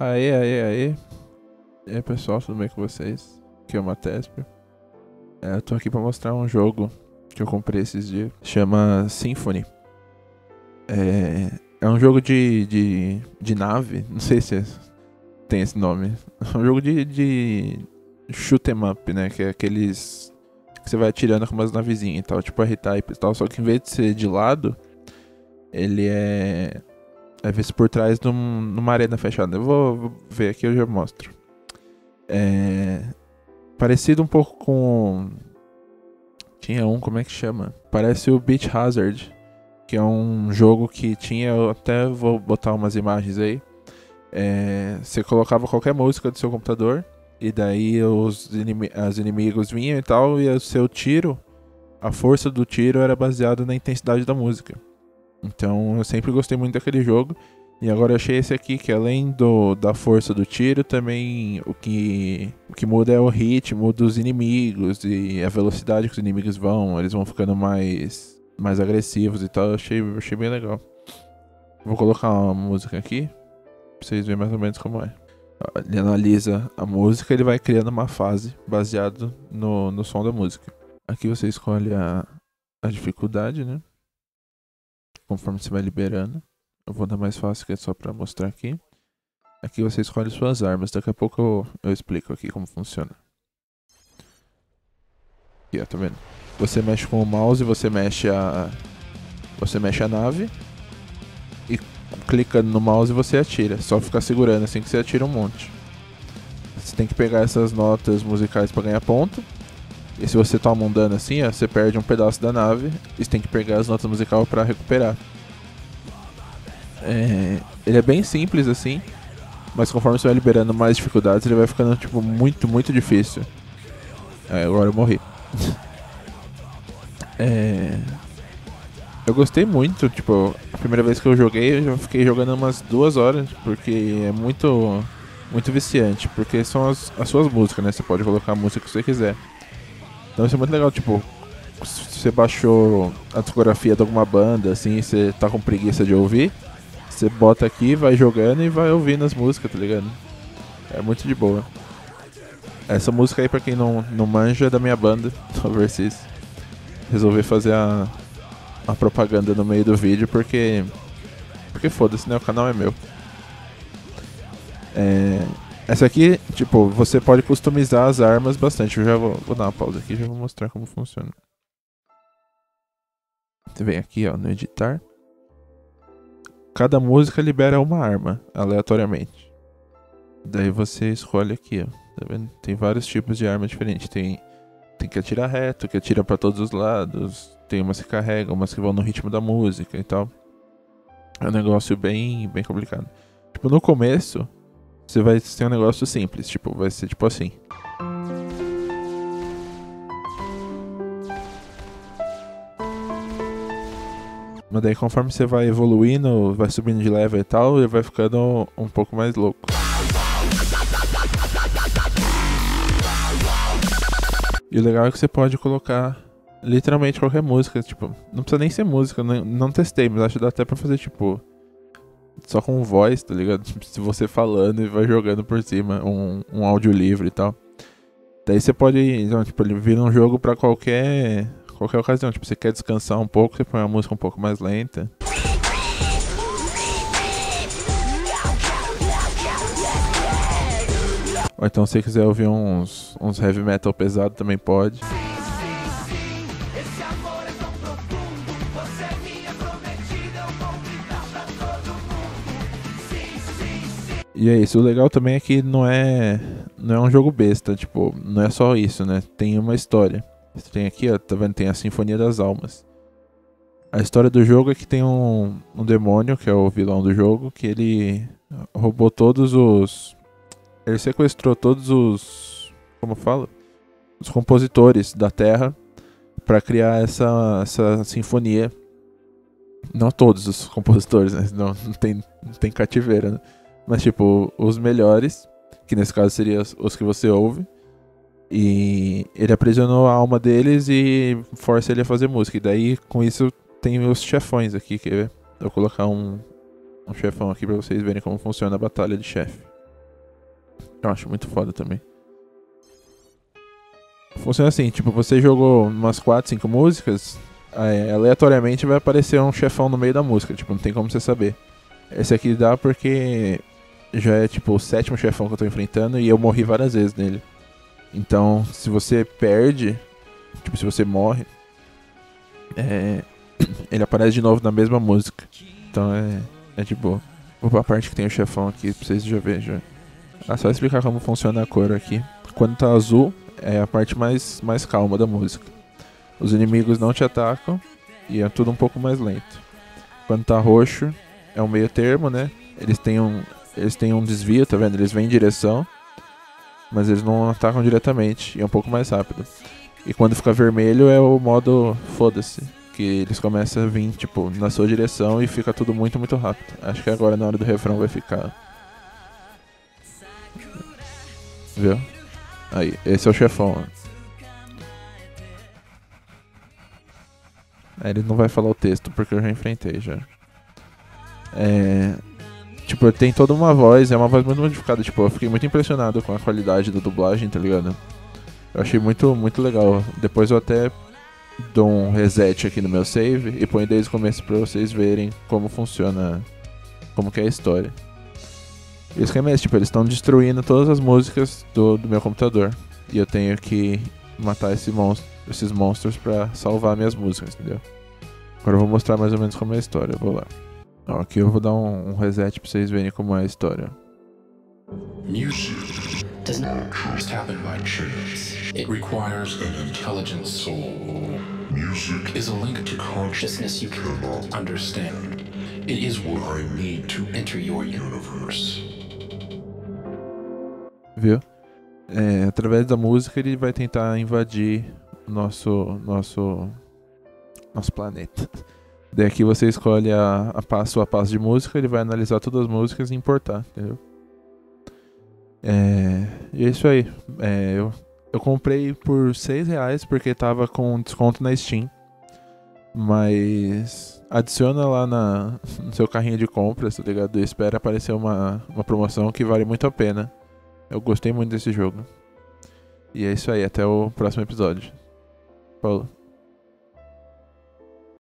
Aê, aê, aê. E aí pessoal, tudo bem com vocês? Aqui é o Matesper. É, eu tô aqui pra mostrar um jogo que eu comprei esses dias. Chama Symphony. É, é um jogo de, de, de nave, não sei se tem esse nome. É um jogo de, de shoot 'em up, né? Que é aqueles que você vai atirando com umas navezinhas e tal, tipo R-Type e tal. Só que em vez de ser de lado, ele é é visto por trás de uma arena fechada. Eu vou, ver aqui, eu já mostro. É, parecido um pouco com. Tinha um, como é que chama? Parece o Beach Hazard, que é um jogo que tinha. Eu até vou botar umas imagens aí. É, você colocava qualquer música do seu computador, e daí os as inimigos vinham e tal, e o seu tiro, a força do tiro era baseada na intensidade da música. Então eu sempre gostei muito daquele jogo. E agora eu achei esse aqui, que além do, da força do tiro, também o que, o que muda é o ritmo dos inimigos e a velocidade que os inimigos vão. Eles vão ficando mais, mais agressivos e tal. Eu achei, achei bem legal. Vou colocar uma música aqui, pra vocês verem mais ou menos como é. Ele analisa a música ele vai criando uma fase baseado no, no som da música. Aqui você escolhe a, a dificuldade, né? Conforme você vai liberando. Eu vou dar mais fácil que é só para mostrar aqui. Aqui você escolhe suas armas. Daqui a pouco eu, eu explico aqui como funciona. Aqui, ó, tá vendo? Você mexe com o mouse, você mexe a você mexe a nave e clicando no mouse você atira. Só ficar segurando assim que você atira um monte. Você tem que pegar essas notas musicais para ganhar ponto. E se você toma um dano assim, ó, você perde um pedaço da nave e você tem que pegar as notas musicais para recuperar. É, ele é bem simples assim, mas conforme você vai liberando mais dificuldades, ele vai ficando tipo muito, muito difícil. É, agora eu morri. é, eu gostei muito, tipo, a primeira vez que eu joguei, eu já fiquei jogando umas duas horas, porque é muito, muito viciante, porque são as, as suas músicas, né? Você pode colocar a música que você quiser. Então isso é muito legal, tipo, você baixou a discografia de alguma banda, assim, você tá com preguiça de ouvir, você bota aqui, vai jogando e vai ouvindo as músicas, tá ligado? É muito de boa. Essa música aí, pra quem não, não manja, é da minha banda, Overseas. Resolvi fazer a, a propaganda no meio do vídeo porque. Porque foda-se, né? O canal é meu. É, essa aqui, tipo, você pode customizar as armas bastante. Eu já vou, vou dar uma pausa aqui e já vou mostrar como funciona. Você vem aqui, ó, no editar. Cada música libera uma arma, aleatoriamente. Daí você escolhe aqui, ó. Tá vendo? Tem vários tipos de armas diferentes. Tem, tem que atirar reto, que atira para todos os lados. Tem umas que carregam, umas que vão no ritmo da música e tal. É um negócio bem, bem complicado. Tipo, no começo, você vai ter um negócio simples, tipo, vai ser tipo assim. Mas daí conforme você vai evoluindo, vai subindo de level e tal, ele vai ficando um pouco mais louco. E o legal é que você pode colocar literalmente qualquer música, tipo, não precisa nem ser música, não, não testei, mas acho que dá até pra fazer tipo só com voz, tá ligado? Se você falando e vai jogando por cima um, um áudio livre e tal. Daí você pode, então, tipo, ele vira um jogo pra qualquer qualquer ocasião. Tipo, você quer descansar um pouco, você põe uma música um pouco mais lenta. Ou então se você quiser ouvir uns, uns heavy metal pesado também pode. E é isso. O legal também é que não é, não é um jogo besta, tipo, não é só isso, né? Tem uma história. Tem aqui, ó, tá vendo? Tem a Sinfonia das Almas. A história do jogo é que tem um, um demônio, que é o vilão do jogo, que ele roubou todos os. Ele sequestrou todos os. Como fala? Os compositores da Terra para criar essa, essa sinfonia. Não todos os compositores, né? Não, não, tem, não tem cativeiro, né? Mas, tipo, os melhores, que nesse caso seriam os que você ouve. E ele aprisionou a alma deles e força ele a fazer música. E daí, com isso, tem os chefões aqui. Que eu vou colocar um, um chefão aqui pra vocês verem como funciona a batalha de chefe. Eu acho muito foda também. Funciona assim, tipo, você jogou umas 4, 5 músicas, é, aleatoriamente vai aparecer um chefão no meio da música, tipo, não tem como você saber. Esse aqui dá porque já é tipo o sétimo chefão que eu tô enfrentando e eu morri várias vezes nele. Então, se você perde, tipo, se você morre, é, ele aparece de novo na mesma música. Então é, é de boa. Vou pra parte que tem o chefão aqui pra vocês já verem. Já. Ah, só explicar como funciona a cor aqui. Quando tá azul, é a parte mais, mais calma da música. Os inimigos não te atacam e é tudo um pouco mais lento. Quando tá roxo, é um meio termo, né? Eles têm um, eles têm um desvio, tá vendo? Eles vêm em direção, mas eles não atacam diretamente e é um pouco mais rápido. E quando fica vermelho é o modo foda-se, que eles começam a vir, tipo, na sua direção e fica tudo muito, muito rápido. Acho que agora na hora do refrão vai ficar. Viu? Aí, esse é o chefão. Aí ele não vai falar o texto porque eu já enfrentei já. É. Tipo, tem toda uma voz, é uma voz muito modificada. Tipo, eu fiquei muito impressionado com a qualidade da dublagem, tá ligado? Eu achei muito, muito legal. Depois eu até dou um reset aqui no meu save e ponho desde o começo pra vocês verem como funciona, como que é a história. E o é esse, tipo, eles estão destruindo todas as músicas do, do meu computador. E eu tenho que matar esse monstro, esses monstros pra salvar minhas músicas, entendeu? Agora eu vou mostrar mais ou menos como é a história, vou lá. Ó, aqui eu vou dar um, um reset pra vocês verem como é a história. Music does not just happen by chance. It requires an intelligent soul. Music is a link to consciousness you cannot understand. It is what I need to enter your universe. Viu? É, através da música ele vai tentar invadir nosso nosso nosso planeta. Daqui você escolhe a, a a passo de música, ele vai analisar todas as músicas e importar, entendeu? É, e é isso aí. É, eu, eu comprei por 6 reais porque tava com desconto na Steam. Mas adiciona lá na, no seu carrinho de compras, tá ligado? E espera aparecer uma, uma promoção que vale muito a pena. Eu gostei muito desse jogo. E é isso aí, até o próximo episódio. Falou.